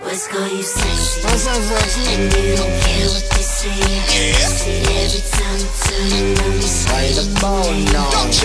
What's going you and you don't care what they say. Yeah. See every time turn around, you say the.